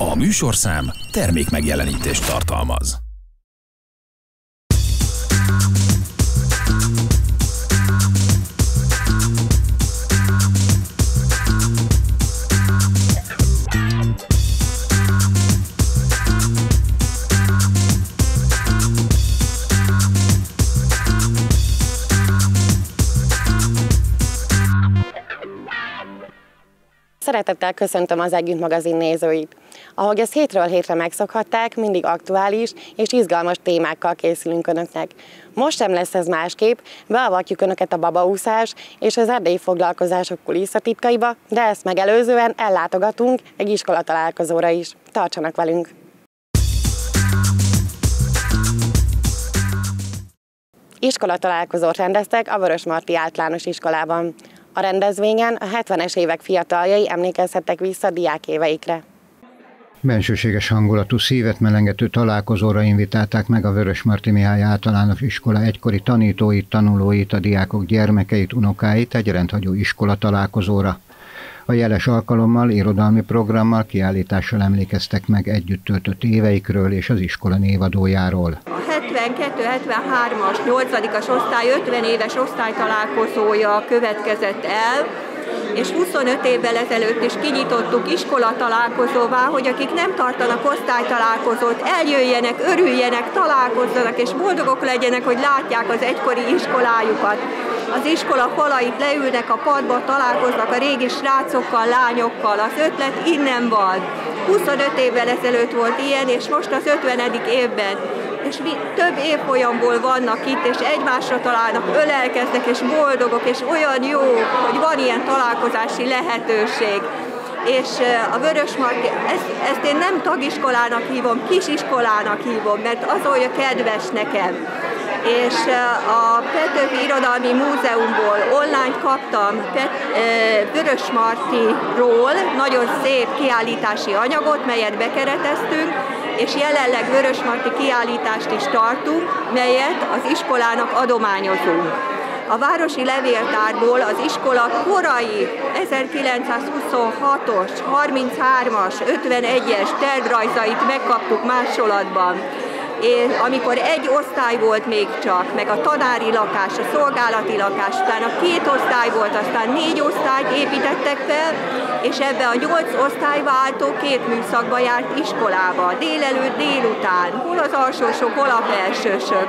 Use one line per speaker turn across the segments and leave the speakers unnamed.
A műsorszám termék megjelenítést tartalmaz.
Szeretettel köszöntöm az Együtt magazin nézőit. Ahogy ezt hétről hétre megszokhatták, mindig aktuális és izgalmas témákkal készülünk Önöknek. Most sem lesz ez másképp, beavatjuk Önöket a babaúszás és az erdélyi foglalkozások kulisszatitkaiba, de ezt megelőzően ellátogatunk egy iskola találkozóra is. Tartsanak velünk! Iskola találkozót rendeztek a Vörösmarty általános iskolában. A rendezvényen a 70-es évek fiataljai emlékezhettek vissza diákéveikre.
Bensőséges hangulatú szívet melengető találkozóra invitálták meg a Vörös Marti Mihály általános iskola egykori tanítóit, tanulóit, a diákok gyermekeit, unokáit egy rendhagyó iskola találkozóra. A jeles alkalommal, irodalmi programmal, kiállítással emlékeztek meg együtt töltött éveikről és az iskola névadójáról.
A 72-73-as, 8-as osztály 50 éves osztálytalálkozója következett el, és 25 évvel ezelőtt is kinyitottuk iskola találkozóvá, hogy akik nem tartanak osztálytalálkozót, eljöjjenek, örüljenek, találkozzanak, és boldogok legyenek, hogy látják az egykori iskolájukat. Az iskola falait leülnek a padba, találkoznak a régi srácokkal, lányokkal. Az ötlet innen van. 25 évvel ezelőtt volt ilyen, és most az 50. évben és több évfolyamból vannak itt, és egymásra találnak, ölelkeznek, és boldogok, és olyan jó, hogy van ilyen találkozási lehetőség és a Vörös Marti, ezt, ezt én nem tagiskolának hívom, kisiskolának hívom, mert az olyan kedves nekem. És a Petőfi Irodalmi Múzeumból online kaptam Pet, Vörös Martiról nagyon szép kiállítási anyagot, melyet bekereteztünk, és jelenleg Vörös Marti kiállítást is tartunk, melyet az iskolának adományozunk. A Városi Levéltárból az iskola korai 1926-os, 33-as, 51-es tervrajzait megkaptuk másolatban és amikor egy osztály volt még csak, meg a tanári lakás, a szolgálati lakás, utána két osztály volt, aztán négy osztályt építettek fel, és ebbe a nyolc osztályváltó két műszakba járt iskolába, délelőtt, délután, hol az alsósok, hol a felsősök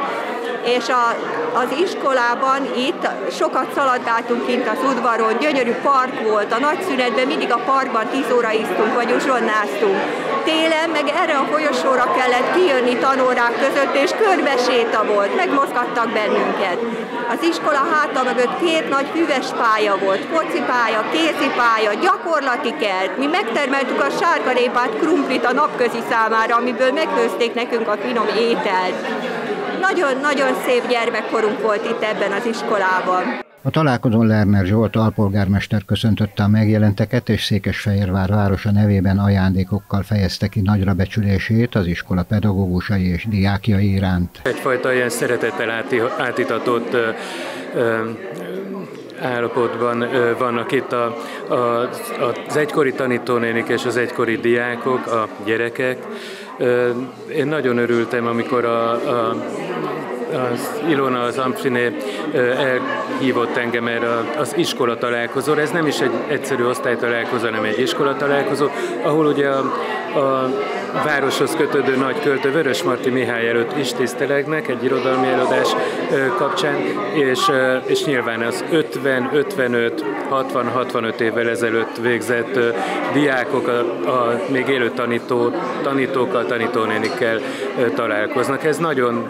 és a, az iskolában itt sokat szaladgáltunk kint az udvaron, gyönyörű park volt, a nagy szünetben mindig a parkban tíz óra isztunk, vagy uzsonnáztunk. Télen meg erre a folyosóra kellett kijönni tanórák között, és körbeséta volt, megmozgattak bennünket. Az iskola háta mögött két nagy füves pálya volt, focipálya, kézipálya, gyakorlati kert. Mi megtermeltük a sárgarépát, krumplit a napközi számára, amiből megfőzték nekünk a finom ételt. Nagyon-nagyon szép gyermekkorunk volt itt ebben az iskolában.
A találkozón Lerner Zsolt alpolgármester köszöntötte a megjelenteket, és Székesfehérvár városa nevében ajándékokkal fejezte ki nagyra becsülését az iskola pedagógusai és diákjai iránt.
Egyfajta ilyen szeretettel átitatott állapotban vannak itt a, a, az egykori tanítónénik és az egykori diákok, a gyerekek. Én nagyon örültem, amikor a, a az Ilona, az Amfiné elhívott engem erre az iskola találkozóra. Ez nem is egy egyszerű osztálytalálkozó, hanem egy iskola találkozó, ahol ugye a, a városhoz kötődő nagy költő Vörös Marti Mihály előtt is tisztelegnek egy irodalmi előadás kapcsán, és, és nyilván az 50, 55, 60, 65 évvel ezelőtt végzett diákok a, a még élő tanító, tanítókkal, tanítónénikkel találkoznak. Ez nagyon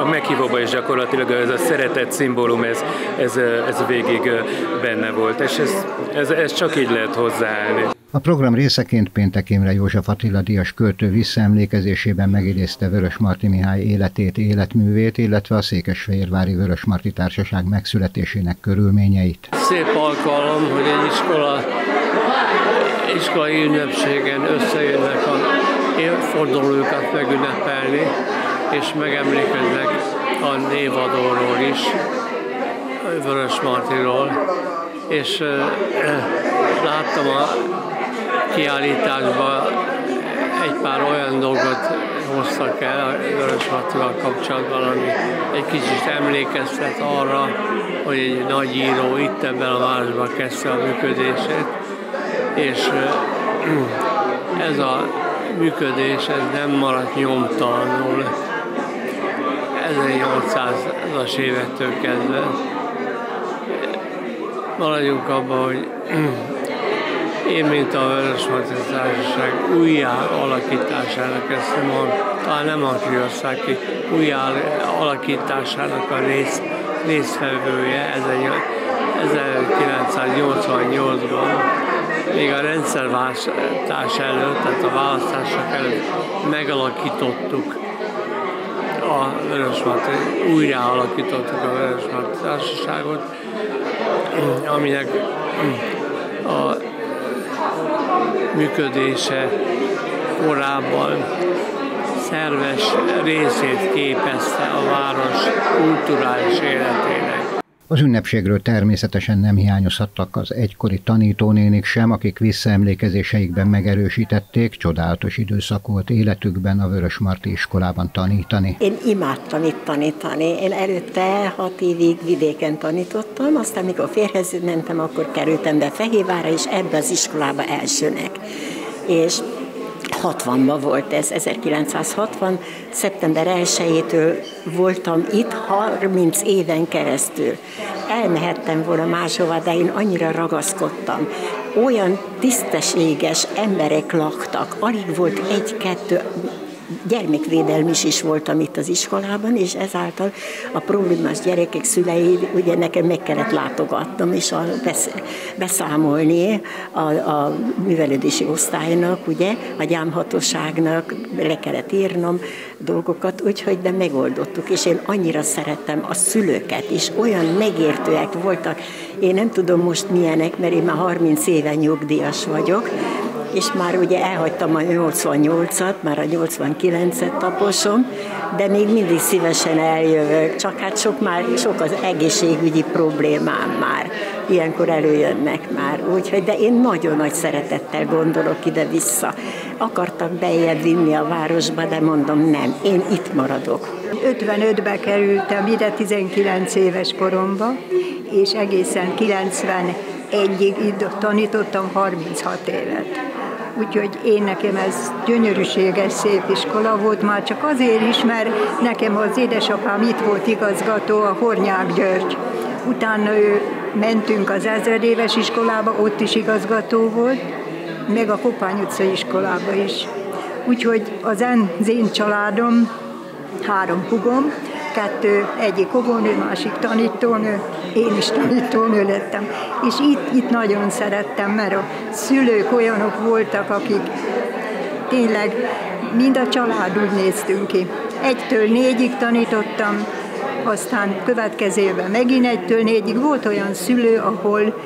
a meghívóban is gyakorlatilag ez a szeretet szimbólum, ez, ez, ez végig benne volt, és ez, ez, ez csak így lehet hozzáállni.
A program részeként Péntek Imre József Attila Díjas költő visszaemlékezésében megidézte Vörös Marti Mihály életét, életművét, illetve a Székesfehérvári Vörös Marti Társaság megszületésének körülményeit.
Szép alkalom, hogy egy iskola, iskolai ünnepségen összejönnek a évfordulókat megünnepelni, és megemlékeznek a névadóról is, Vörös Martiról, és láttam a kiállításban pár olyan dolgot hoztak el a Vörösmartival kapcsolatban, ami egy kicsit emlékeztet arra, hogy egy nagy író itt ebben a városban kezdte a működését, és ez a működés ez nem maradt nyomtalanul 1800-as évektől kezdve. Maradjunk abban, hogy én, mint a Vörösmarty Társaság újjá alakításának, ezt nem, talán nem hangsúlyozták ki, újjá alakításának a rész, résztvevője 1988-ban, még a rendszerváltás előtt, tehát a választások előtt megalakítottuk a Vörösmarty, újra alakítottuk a Vörösmarty Társaságot, aminek a működése korábban szerves részét képezte a város kulturális életének.
Az ünnepségről természetesen nem hiányozhattak az egykori tanítónénik sem, akik visszaemlékezéseikben megerősítették, csodálatos időszak volt életükben a Vörös Marti iskolában tanítani.
Én imádtam itt tanítani. Én előtte hat évig vidéken tanítottam, aztán mikor férhez mentem, akkor kerültem be Fehérvára, és ebbe az iskolába elsőnek. És 60-ban volt ez, 1960. szeptember 1-től voltam itt 30 éven keresztül. Elmehettem volna máshova, de én annyira ragaszkodtam. Olyan tisztességes emberek laktak, alig volt egy-kettő gyermekvédelmi is, voltam itt az iskolában, és ezáltal a problémás gyerekek szülei, ugye nekem meg kellett látogatnom, és a, beszámolni a, a művelődési osztálynak, ugye, a gyámhatóságnak le kellett írnom dolgokat, úgyhogy de megoldottuk, és én annyira szerettem a szülőket is, olyan megértőek voltak, én nem tudom most milyenek, mert én már 30 éve nyugdíjas vagyok, és már ugye elhagytam a 88-at, már a 89-et taposom, de még mindig szívesen eljövök, csak hát sok, már, sok az egészségügyi problémám már, ilyenkor előjönnek már, úgyhogy, de én nagyon nagy szeretettel gondolok ide-vissza. Akartak bejebb vinni a városba, de mondom nem, én itt maradok.
55-be kerültem ide 19 éves koromba, és egészen 91-ig itt tanítottam 36 évet. Úgyhogy én nekem ez gyönyörűséges, szép iskola volt, már csak azért is, mert nekem az édesapám itt volt igazgató, a Hornyák György. Utána ő mentünk az ezredéves iskolába, ott is igazgató volt, meg a Kopány utca iskolába is. Úgyhogy az én családom, három hugom, kettő, egyik óvónő, másik tanítónő, én is tanítónő lettem. És itt, itt nagyon szerettem, mert a szülők olyanok voltak, akik tényleg mind a család úgy néztünk ki. Egytől négyig tanítottam, aztán következőben megint egytől négyig volt olyan szülő, ahol,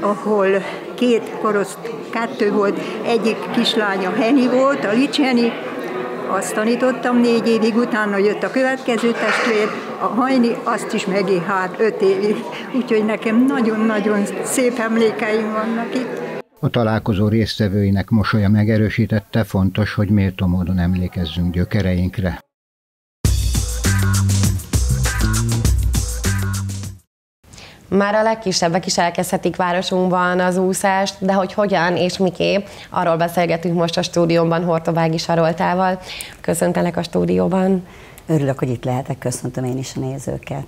ahol két koroszt, kettő volt, egyik kislánya Heni volt, a Licseni, azt tanítottam négy évig, utána jött a következő testvér, a hajni, azt is megint hát öt évig. Úgyhogy nekem nagyon-nagyon szép emlékeim vannak itt.
A találkozó résztvevőinek mosolya megerősítette, fontos, hogy méltó módon emlékezzünk gyökereinkre.
Már a legkisebbek is elkezdhetik városunkban az úszást, de hogy hogyan és miképp, arról beszélgetünk most a stúdióban Hortovági Saroltával. Köszöntelek a stúdióban.
Örülök, hogy itt lehetek, köszöntöm én is a nézőket.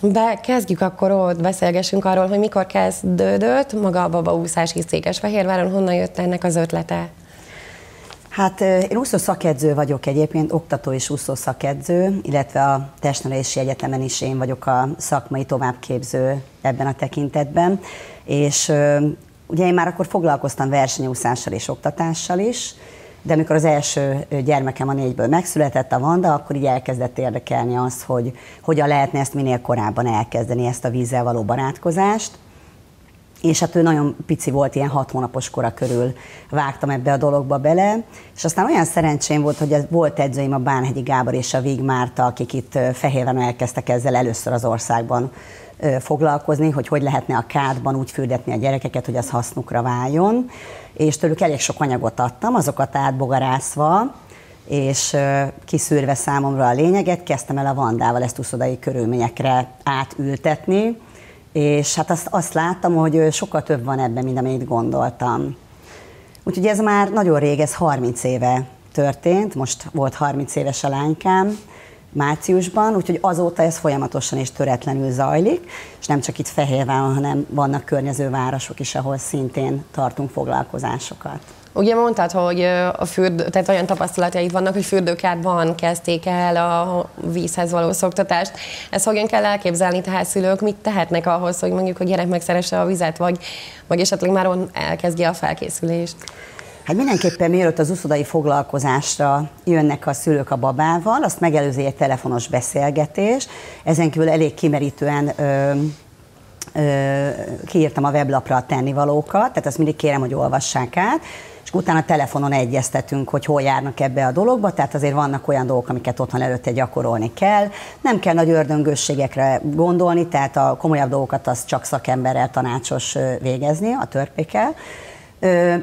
De kezdjük akkor ott, beszélgessünk arról, hogy mikor kezdődött maga a babaúszás is Székesfehérváron, honnan jött ennek az ötlete?
Hát én úszó szakedző vagyok egyébként, oktató és úszó szakedző, illetve a Testnevelési Egyetemen is én vagyok a szakmai továbbképző ebben a tekintetben, és ugye én már akkor foglalkoztam versenyúszással és oktatással is, de amikor az első gyermekem a négyből megszületett, a Vanda, akkor így elkezdett érdekelni az, hogy hogyan lehetne ezt minél korábban elkezdeni, ezt a vízzel való barátkozást. És hát ő nagyon pici volt, ilyen hat hónapos kora körül vágtam ebbe a dologba bele, és aztán olyan szerencsém volt, hogy volt edzőim a Bánhegyi Gábor és a Vig Márta, akik itt Fehérven elkezdtek ezzel először az országban foglalkozni, hogy hogy lehetne a kádban úgy fürdetni a gyerekeket, hogy az hasznukra váljon. És tőlük elég sok anyagot adtam, azokat átbogarászva, és kiszűrve számomra a lényeget, kezdtem el a Vandával ezt uszodai körülményekre átültetni, és hát azt, azt láttam, hogy sokkal több van ebben, mint amit gondoltam. Úgyhogy ez már nagyon rég, ez 30 éve történt, most volt 30 éves a lánykám, márciusban, úgyhogy azóta ez folyamatosan és töretlenül zajlik, és nem csak itt Fehérváron, hanem vannak környező városok is, ahol szintén tartunk foglalkozásokat.
Ugye mondtad, hogy a fürdő, tehát olyan tapasztalataid vannak, hogy fürdőkádban kezdték el a vízhez való szoktatást. Ezt hogyan kell elképzelni, tehát szülők mit tehetnek ahhoz, hogy mondjuk a gyerek megszeresse a vizet, vagy, vagy esetleg már elkezdje a felkészülést?
Hát mindenképpen mielőtt az uszodai foglalkozásra jönnek a szülők a babával, azt megelőzi egy telefonos beszélgetés. Ezen kívül elég kimerítően ö, ö, kiírtam a weblapra a tennivalókat, tehát azt mindig kérem, hogy olvassák át, és utána telefonon egyeztetünk, hogy hol járnak ebbe a dologba, tehát azért vannak olyan dolgok, amiket otthon előtte gyakorolni kell. Nem kell nagy ördöngösségekre gondolni, tehát a komolyabb dolgokat az csak szakemberrel tanácsos végezni, a törpékkel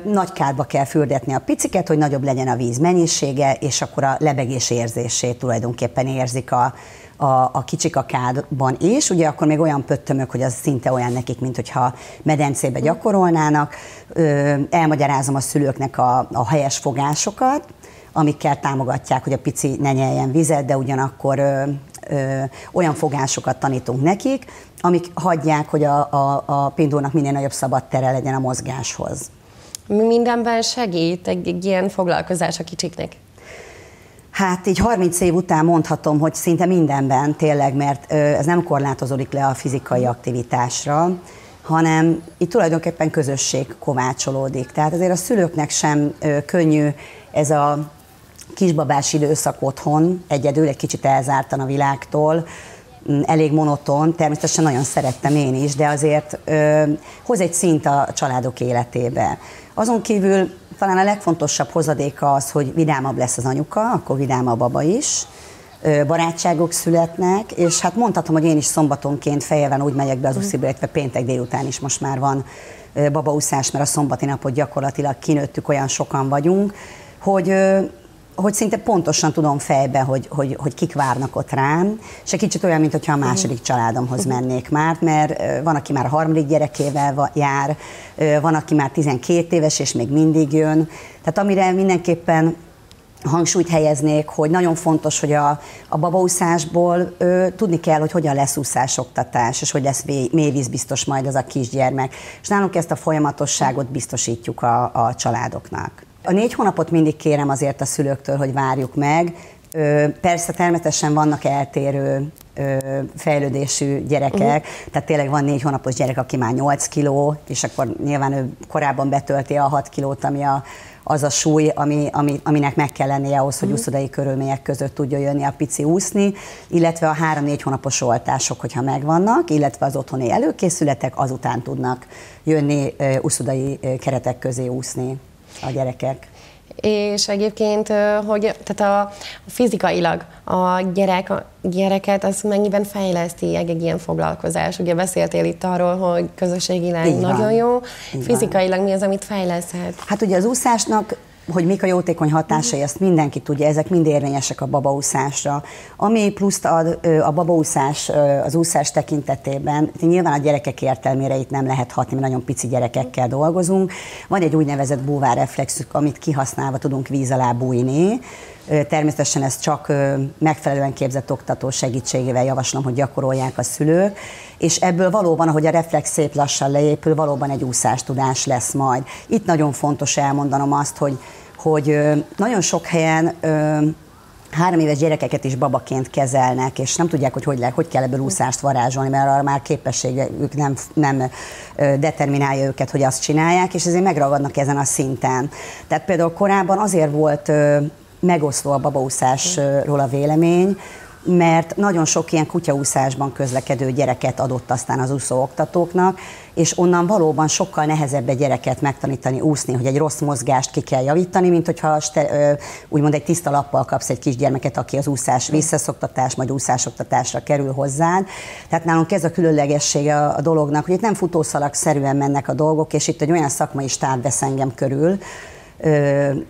nagy kádba kell fürdetni a piciket, hogy nagyobb legyen a víz mennyisége, és akkor a lebegés érzését tulajdonképpen érzik a, a, a kicsik a kádban is. Ugye akkor még olyan pöttömök, hogy az szinte olyan nekik, mint hogyha medencébe gyakorolnának. Elmagyarázom a szülőknek a, a helyes fogásokat, amikkel támogatják, hogy a pici ne nyeljen vizet, de ugyanakkor ö, ö, olyan fogásokat tanítunk nekik, amik hagyják, hogy a, a, a pindónak minél nagyobb szabad tere legyen a mozgáshoz.
Mindenben segít egy, egy ilyen foglalkozás a kicsiknek?
Hát így 30 év után mondhatom, hogy szinte mindenben tényleg, mert ez nem korlátozódik le a fizikai aktivitásra, hanem itt tulajdonképpen közösség kovácsolódik. Tehát azért a szülőknek sem könnyű ez a kisbabás időszak otthon, egyedül, egy kicsit elzártan a világtól, elég monoton, természetesen nagyon szerettem én is, de azért ö, hoz egy szint a családok életébe. Azon kívül talán a legfontosabb hozadéka az, hogy vidámabb lesz az anyuka, akkor vidámabb a baba is, barátságok születnek, és hát mondhatom, hogy én is szombatonként fejében úgy megyek be az usziba, illetve péntek délután is most már van babaúszás, mert a szombati napot gyakorlatilag kinőttük, olyan sokan vagyunk, hogy hogy szinte pontosan tudom fejbe, hogy, hogy, hogy kik várnak ott rám, és egy kicsit olyan, mintha a második uh-huh. családomhoz uh-huh. mennék már, mert van, aki már a harmadik gyerekével jár, van, aki már 12 éves, és még mindig jön. Tehát amire mindenképpen hangsúlyt helyeznék, hogy nagyon fontos, hogy a, a babaúszásból ö, tudni kell, hogy hogyan lesz úszásoktatás, és hogy lesz mélyvízbiztos majd az a kisgyermek. És nálunk ezt a folyamatosságot biztosítjuk a, a családoknak. A négy hónapot mindig kérem azért a szülőktől, hogy várjuk meg. Persze természetesen vannak eltérő fejlődésű gyerekek, uh-huh. tehát tényleg van négy hónapos gyerek, aki már 8 kiló, és akkor nyilván ő korábban betölti a 6 kilót, ami a, az a súly, ami, ami, aminek meg kell lennie ahhoz, hogy uh-huh. úszodai körülmények között tudja jönni a pici úszni, illetve a három-négy hónapos oltások, hogyha megvannak, illetve az otthoni előkészületek, azután tudnak jönni úszodai keretek közé úszni a gyerekek.
És egyébként, hogy tehát a, fizikailag a gyerek, a gyereket az mennyiben fejleszti egy, egy ilyen foglalkozás? Ugye beszéltél itt arról, hogy közösségileg Így nagyon van. jó. Így Fizikailag van. mi az, amit fejleszhet?
Hát ugye az úszásnak hogy mik a jótékony hatásai, ezt mindenki tudja, ezek mind érvényesek a babaúszásra. Ami pluszt ad a babaúszás az úszás tekintetében, nyilván a gyerekek értelmére itt nem lehet hatni, mert nagyon pici gyerekekkel dolgozunk. Van egy úgynevezett búvárreflexük, amit kihasználva tudunk víz alá bújni, Természetesen ezt csak megfelelően képzett oktató segítségével javaslom, hogy gyakorolják a szülők, és ebből valóban, ahogy a reflex szép lassan leépül, valóban egy úszástudás lesz majd. Itt nagyon fontos elmondanom azt, hogy, hogy nagyon sok helyen három éves gyerekeket is babaként kezelnek, és nem tudják, hogy hogy, le, hogy kell ebből úszást varázsolni, mert arra már képességük nem, nem determinálja őket, hogy azt csinálják, és ezért megragadnak ezen a szinten. Tehát például korábban azért volt megosztó a babaúszásról a vélemény, mert nagyon sok ilyen kutyaúszásban közlekedő gyereket adott aztán az úszóoktatóknak, és onnan valóban sokkal nehezebb egy gyereket megtanítani úszni, hogy egy rossz mozgást ki kell javítani, mint hogyha ste, úgymond egy tiszta lappal kapsz egy kisgyermeket, aki az úszás visszaszoktatás, majd úszásoktatásra kerül hozzád. Tehát nálunk ez a különlegessége a dolognak, hogy itt nem futószalag szerűen mennek a dolgok, és itt egy olyan szakmai stáb vesz engem körül,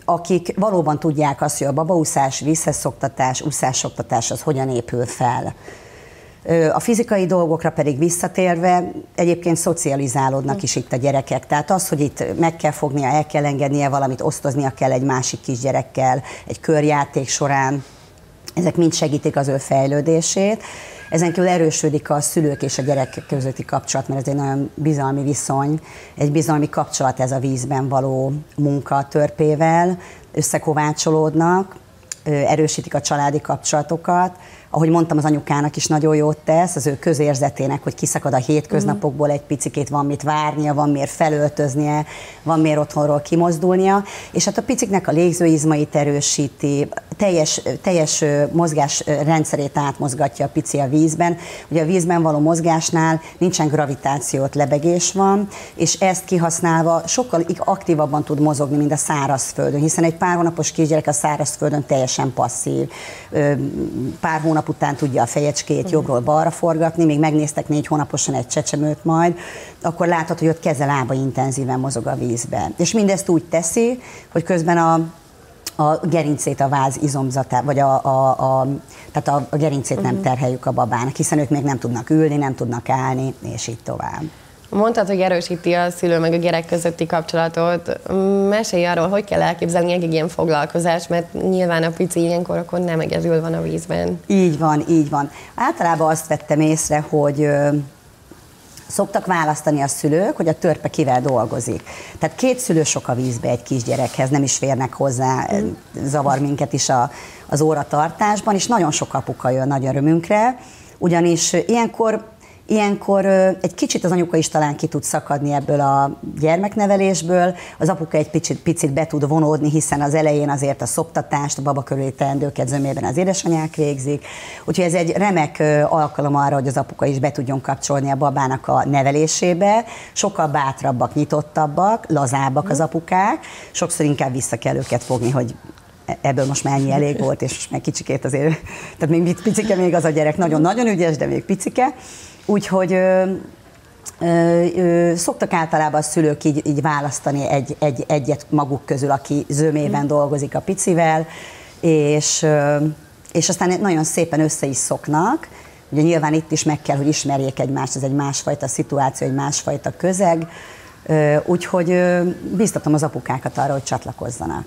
akik valóban tudják azt, hogy a babaúszás, visszaszoktatás, úszásoktatás az hogyan épül fel. A fizikai dolgokra pedig visszatérve, egyébként szocializálódnak is itt a gyerekek. Tehát az, hogy itt meg kell fognia, el kell engednie valamit, osztoznia kell egy másik kisgyerekkel, egy körjáték során, ezek mind segítik az ő fejlődését. Ezen kívül erősödik a szülők és a gyerekek közötti kapcsolat, mert ez egy nagyon bizalmi viszony, egy bizalmi kapcsolat ez a vízben való munka törpével, összekovácsolódnak, erősítik a családi kapcsolatokat, ahogy mondtam, az anyukának is nagyon jót tesz, az ő közérzetének, hogy kiszakad a hétköznapokból egy picikét, van mit várnia, van miért felöltöznie, van miért otthonról kimozdulnia, és hát a piciknek a légzőizmait erősíti, teljes, teljes mozgás rendszerét átmozgatja a pici a vízben. Ugye a vízben való mozgásnál nincsen gravitációt, lebegés van, és ezt kihasználva sokkal aktívabban tud mozogni, mint a szárazföldön, hiszen egy pár hónapos kisgyerek a szárazföldön teljesen passzív. Pár hónap után tudja a fejecskét jobbról balra forgatni, még megnéztek négy hónaposan egy csecsemőt majd, akkor látod, hogy ott keze lába intenzíven mozog a vízbe. És mindezt úgy teszi, hogy közben a a gerincét a váz izomzatá, vagy a, a, a, tehát a, a gerincét uh-huh. nem mhm. terheljük a babának, hiszen ők még nem tudnak ülni, nem tudnak állni, és így tovább.
Mondtad, hogy erősíti a szülő meg a gyerek közötti kapcsolatot. Mesélj arról, hogy kell elképzelni egy ilyen foglalkozást, mert nyilván a pici ilyenkor akkor nem egyedül van a vízben.
Így van, így van. Általában azt vettem észre, hogy szoktak választani a szülők, hogy a törpe kivel dolgozik. Tehát két szülő sok a vízbe egy kisgyerekhez, nem is férnek hozzá, zavar minket is a, az óratartásban, és nagyon sok apuka jön nagy örömünkre, ugyanis ilyenkor Ilyenkor egy kicsit az anyuka is talán ki tud szakadni ebből a gyermeknevelésből, az apuka egy picit, picit be tud vonódni, hiszen az elején azért a szoptatást, a baba körüli teendőket zömében az édesanyák végzik. Úgyhogy ez egy remek alkalom arra, hogy az apuka is be tudjon kapcsolni a babának a nevelésébe. Sokkal bátrabbak, nyitottabbak, lazábbak az apukák, sokszor inkább vissza kell őket fogni, hogy ebből most már ennyi elég volt, és most meg kicsikét azért, tehát még picike még az a gyerek, nagyon-nagyon ügyes, de még picike. Úgyhogy ö, ö, ö, szoktak általában a szülők így, így választani egy, egy, egyet maguk közül, aki zömében mm. dolgozik a picivel, és, ö, és aztán nagyon szépen össze is szoknak. Ugye nyilván itt is meg kell, hogy ismerjék egymást, ez egy másfajta szituáció, egy másfajta közeg, úgyhogy biztatom az apukákat arra, hogy csatlakozzanak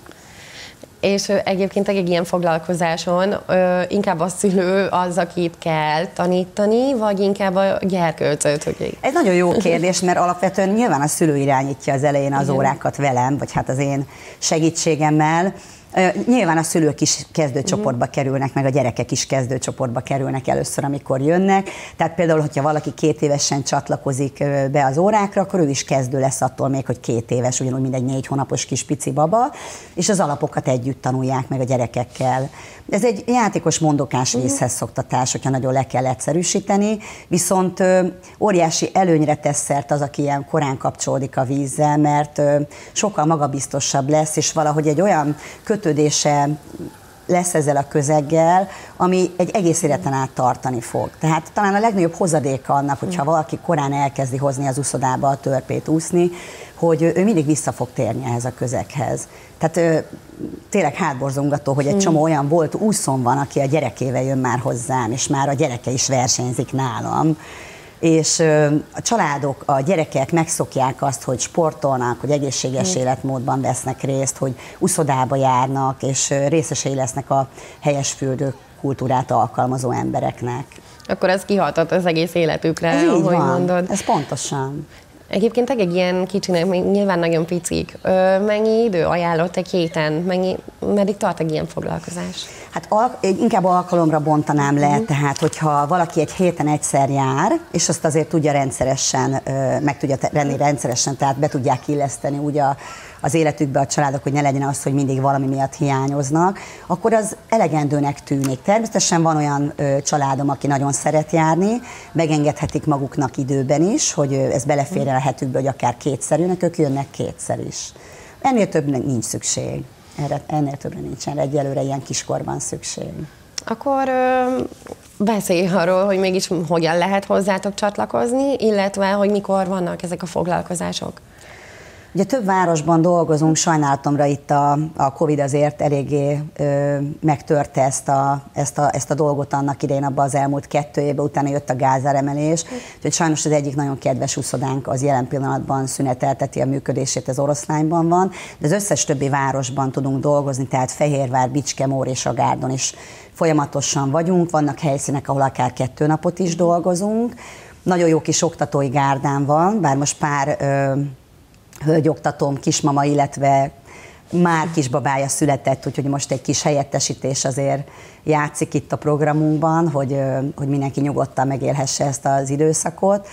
és egyébként egy ilyen foglalkozáson ö, inkább a szülő az, akit kell tanítani, vagy inkább a gyerkőcöt? Hogy...
Ez nagyon jó kérdés, mert alapvetően nyilván a szülő irányítja az elején az Igen. órákat velem, vagy hát az én segítségemmel, Nyilván a szülők is kezdőcsoportba kerülnek, meg a gyerekek is kezdőcsoportba kerülnek először, amikor jönnek. Tehát például, hogyha valaki két évesen csatlakozik be az órákra, akkor ő is kezdő lesz attól még, hogy két éves, ugyanúgy, mint egy négy hónapos kis pici baba, és az alapokat együtt tanulják meg a gyerekekkel. Ez egy játékos mondokás vízhez szoktatás, hogyha nagyon le kell egyszerűsíteni, viszont óriási előnyre tesz szert az, aki ilyen korán kapcsolódik a vízzel, mert sokkal magabiztosabb lesz, és valahogy egy olyan kötődése lesz ezzel a közeggel, ami egy egész életen át tartani fog. Tehát talán a legnagyobb hozadéka annak, hogyha valaki korán elkezdi hozni az úszodába a törpét úszni, hogy ő mindig vissza fog térni ehhez a közeghez. Tehát tényleg hátborzongató, hogy egy csomó olyan volt úszon van, aki a gyerekével jön már hozzám, és már a gyereke is versenyzik nálam és a családok, a gyerekek megszokják azt, hogy sportolnak, hogy egészséges mm. életmódban vesznek részt, hogy uszodába járnak, és részesei lesznek a helyes fürdő kultúrát alkalmazó embereknek.
Akkor ez kihatott az egész életükre, ez ahogy van. mondod.
Ez pontosan.
Egyébként egy ilyen kicsinek, még nyilván nagyon picik. Ö, mennyi idő ajánlott egy héten? Mennyi, meddig tart egy ilyen foglalkozás?
Hát al- inkább alkalomra bontanám le, uh-huh. tehát hogyha valaki egy héten egyszer jár, és azt azért tudja rendszeresen, meg tudja tenni rendszeresen, tehát be tudják illeszteni úgy a, az életükbe a családok, hogy ne legyen az, hogy mindig valami miatt hiányoznak, akkor az elegendőnek tűnik. Természetesen van olyan ö, családom, aki nagyon szeret járni, megengedhetik maguknak időben is, hogy ö, ez belefér a hetükbe, hogy akár kétszerűnek, ők jönnek kétszer is. Ennél többnek nincs szükség. Erre, ennél többre nincsen, egyelőre ilyen kiskorban szükség.
Akkor ö, beszélj arról, hogy mégis hogyan lehet hozzátok csatlakozni, illetve hogy mikor vannak ezek a foglalkozások.
Ugye több városban dolgozunk, sajnálatomra itt a, a Covid azért eléggé ö, megtörte ezt a, ezt, a, ezt a dolgot annak idején abban az elmúlt kettő évben, utána jött a gázáremelés, úgyhogy sajnos az egyik nagyon kedves úszodánk az jelen pillanatban szünetelteti a működését, az oroszlányban van, de az összes többi városban tudunk dolgozni, tehát Fehérvár, Bicskemór és a Gárdon is folyamatosan vagyunk, vannak helyszínek, ahol akár kettő napot is dolgozunk, nagyon jó kis oktatói gárdán van, bár most pár ö, hölgyoktatóm, kismama, illetve már kisbabája született, úgyhogy most egy kis helyettesítés azért játszik itt a programunkban, hogy, hogy mindenki nyugodtan megélhesse ezt az időszakot.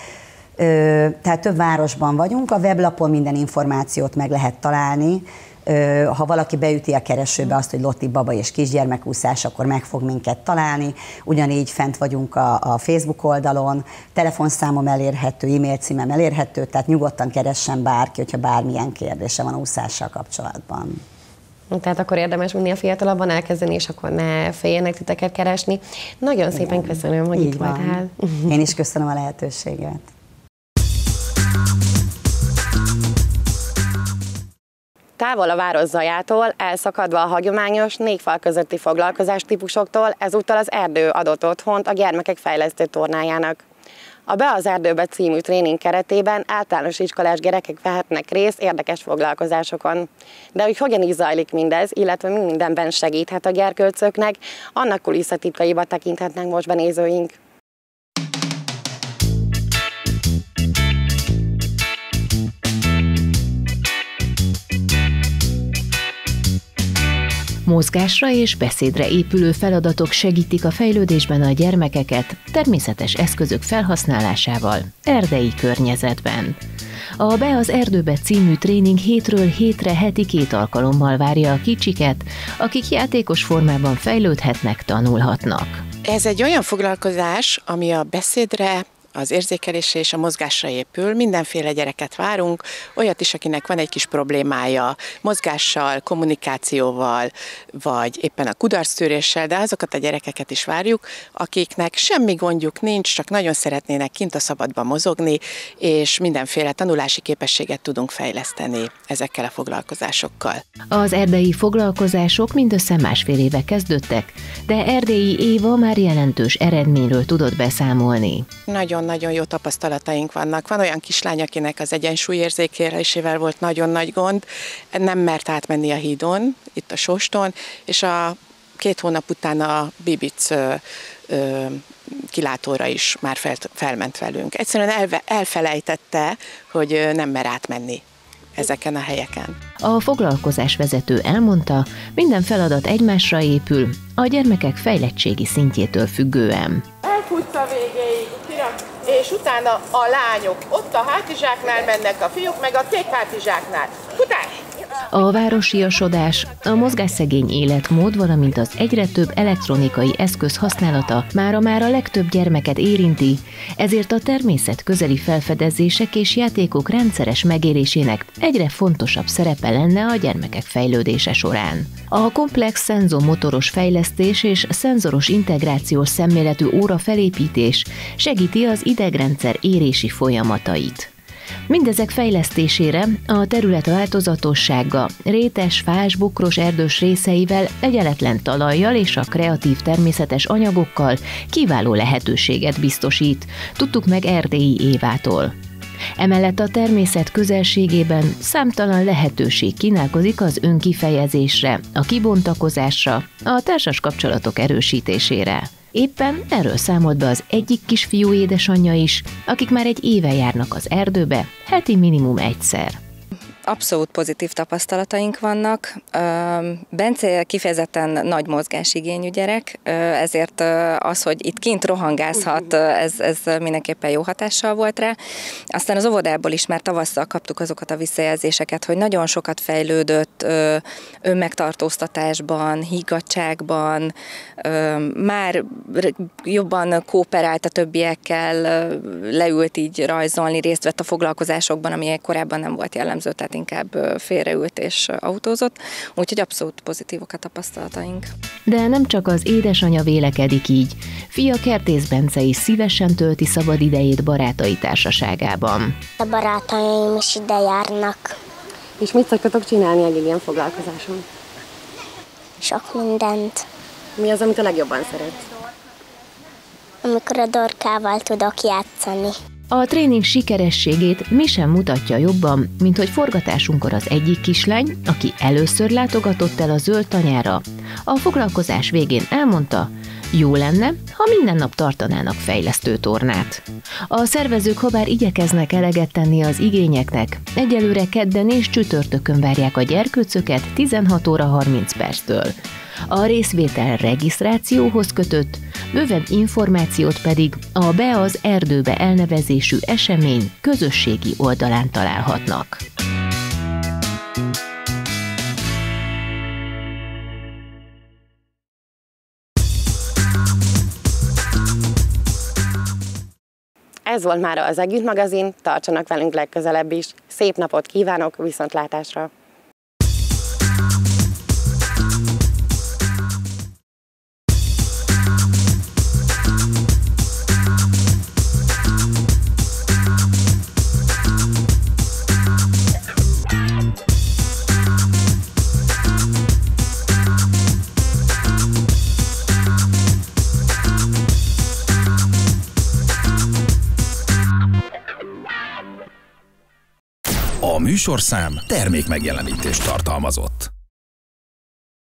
Tehát több városban vagyunk, a weblapon minden információt meg lehet találni, ha valaki beüti a keresőbe azt, hogy Lotti baba és kisgyermekúszás, akkor meg fog minket találni. Ugyanígy fent vagyunk a, a Facebook oldalon, telefonszámom elérhető, e-mail címem elérhető, tehát nyugodtan keressen bárki, hogyha bármilyen kérdése van úszással kapcsolatban.
Tehát akkor érdemes minél fiatalabban elkezdeni, és akkor ne féljenek titeket keresni. Nagyon Igen. szépen köszönöm, hogy Így itt van. voltál.
Én is köszönöm a lehetőséget.
Távol a város zajától, elszakadva a hagyományos négy fal közötti foglalkozás típusoktól, ezúttal az erdő adott otthont a gyermekek fejlesztő tornájának. A Be az erdőbe című tréning keretében általános iskolás gyerekek vehetnek részt érdekes foglalkozásokon. De hogy hogyan is zajlik mindez, illetve mindenben segíthet a gyerkőcöknek, annak kulisszatitkaiba tekinthetnek most benézőink.
Mozgásra és beszédre épülő feladatok segítik a fejlődésben a gyermekeket természetes eszközök felhasználásával, erdei környezetben. A Be az erdőbe című tréning hétről hétre heti két alkalommal várja a kicsiket, akik játékos formában fejlődhetnek, tanulhatnak.
Ez egy olyan foglalkozás, ami a beszédre, az érzékelésre és a mozgásra épül. Mindenféle gyereket várunk, olyat is, akinek van egy kis problémája mozgással, kommunikációval, vagy éppen a kudarctűréssel, de azokat a gyerekeket is várjuk, akiknek semmi gondjuk nincs, csak nagyon szeretnének kint a szabadban mozogni, és mindenféle tanulási képességet tudunk fejleszteni ezekkel a foglalkozásokkal.
Az erdei foglalkozások mindössze másfél éve kezdődtek, de Erdélyi Éva már jelentős eredményről tudott beszámolni.
Nagyon nagyon-nagyon jó tapasztalataink vannak. Van olyan kislány, akinek az egyensúlyérzékérésével volt nagyon nagy gond, nem mert átmenni a hídon, itt a Soston, és a két hónap után a Bibic ö, ö, kilátóra is már fel, felment velünk. Egyszerűen elve, elfelejtette, hogy nem mer átmenni ezeken a helyeken.
A foglalkozás vezető elmondta, minden feladat egymásra épül, a gyermekek fejlettségi szintjétől függően.
Elfutsz a végéig, és utána a lányok ott a hátizsáknál mennek, a fiúk meg a kék hátizsáknál.
A városiasodás, a mozgásszegény életmód, valamint az egyre több elektronikai eszköz használata mára már a legtöbb gyermeket érinti, ezért a természet közeli felfedezések és játékok rendszeres megélésének egyre fontosabb szerepe lenne a gyermekek fejlődése során. A komplex szenzomotoros fejlesztés és szenzoros integrációs szemléletű óra felépítés segíti az idegrendszer érési folyamatait. Mindezek fejlesztésére a terület változatossága, rétes, fás, bukros erdős részeivel, egyenletlen talajjal és a kreatív természetes anyagokkal kiváló lehetőséget biztosít, tudtuk meg Erdélyi Évától. Emellett a természet közelségében számtalan lehetőség kínálkozik az önkifejezésre, a kibontakozásra, a társas kapcsolatok erősítésére. Éppen erről számolt be az egyik kisfiú édesanyja is, akik már egy éve járnak az erdőbe, heti minimum egyszer.
Abszolút pozitív tapasztalataink vannak. Bence kifejezetten nagy mozgásigényű gyerek, ezért az, hogy itt kint rohangázhat, ez, ez mindenképpen jó hatással volt rá. Aztán az óvodából is már tavasszal kaptuk azokat a visszajelzéseket, hogy nagyon sokat fejlődött önmegtartóztatásban, higgadságban, már jobban kooperált a többiekkel, leült így rajzolni, részt vett a foglalkozásokban, ami korábban nem volt jellemző, tehát inkább félreült és autózott, úgyhogy abszolút pozitívok a tapasztalataink.
De nem csak az édesanyja vélekedik így, fia Kertész Bence is szívesen tölti szabad idejét barátai társaságában.
A barátaim is ide járnak.
És mit szoktatok csinálni egy ilyen foglalkozáson?
Sok mindent.
Mi az, amit a legjobban szeret?
Amikor a dorkával tudok játszani.
A tréning sikerességét mi sem mutatja jobban, mint hogy forgatásunkkor az egyik kislány, aki először látogatott el a zöld tanyára, a foglalkozás végén elmondta, jó lenne, ha minden nap tartanának fejlesztő tornát. A szervezők habár igyekeznek eleget tenni az igényeknek, egyelőre kedden és csütörtökön várják a gyerkőcöket 16 óra 30 perctől. A részvétel regisztrációhoz kötött, bővebb információt pedig a Be az erdőbe elnevezésű esemény közösségi oldalán találhatnak.
Ez volt már az Együtt magazin, tartsanak velünk legközelebb is. Szép napot kívánok, viszontlátásra!
Műsorszám termék megjelenítést tartalmazott.